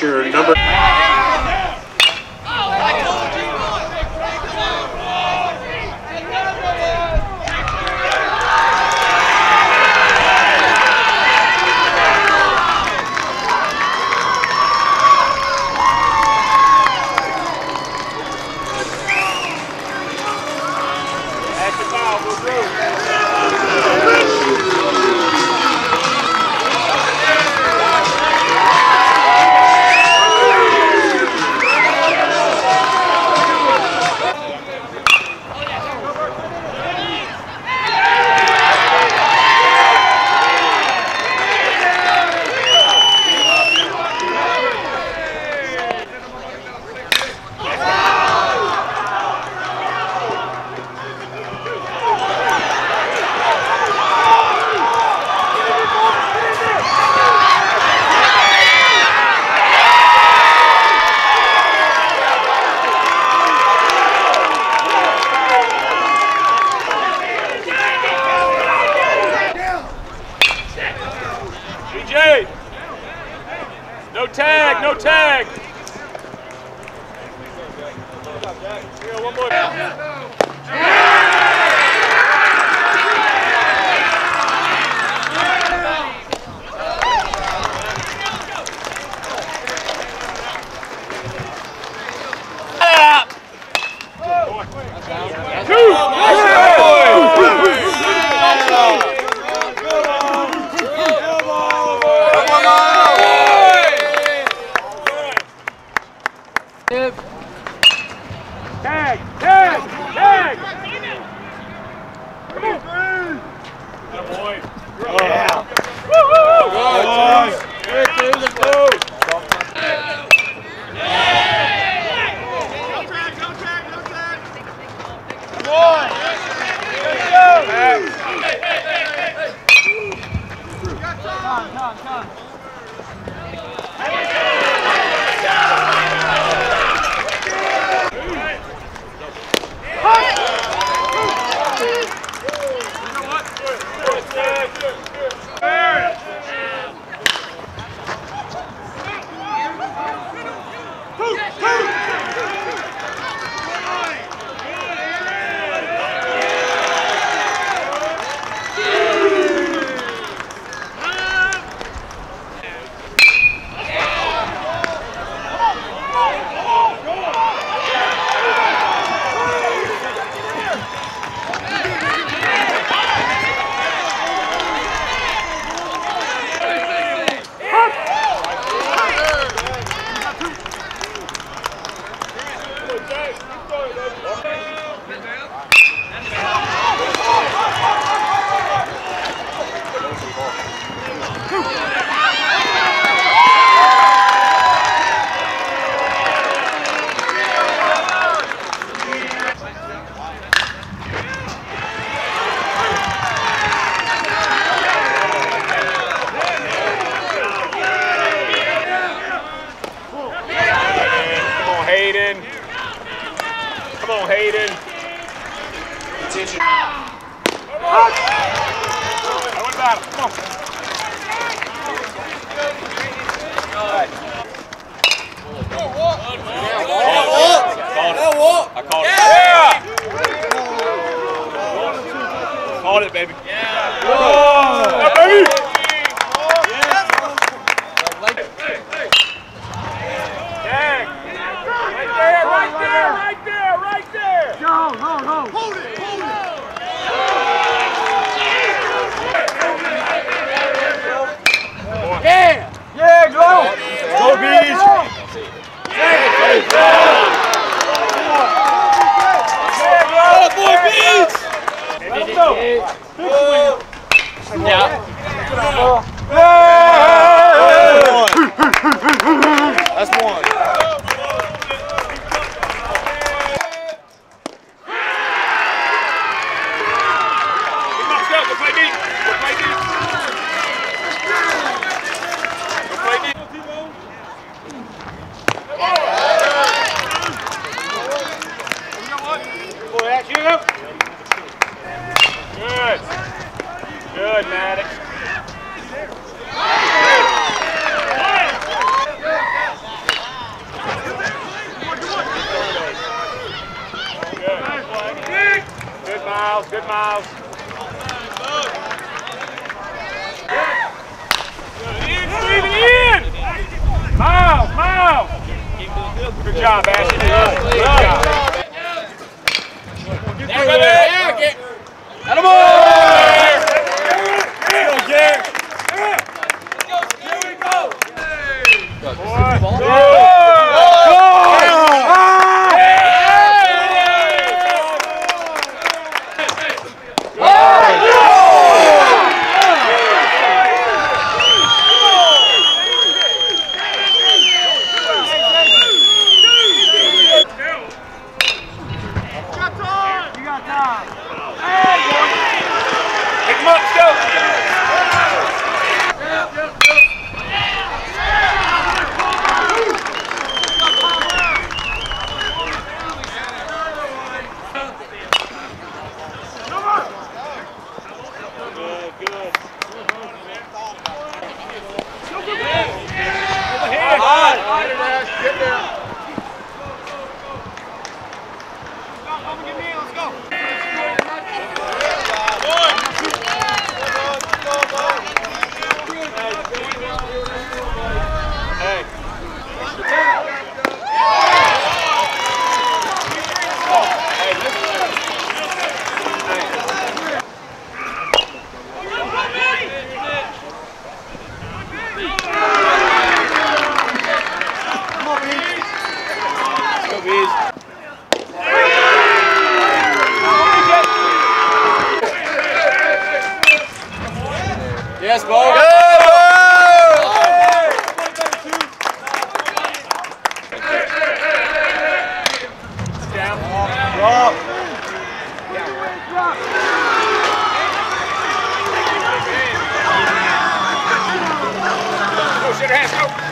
your number Tag. Aiden. Attention. Hot. I went back. Come on. Right. Now walk. Now walk. I called it. Good, Miles. In, Steven, in! Miles, Miles! Good job, Ashton. Good job. Pick Go, shake your hands, go!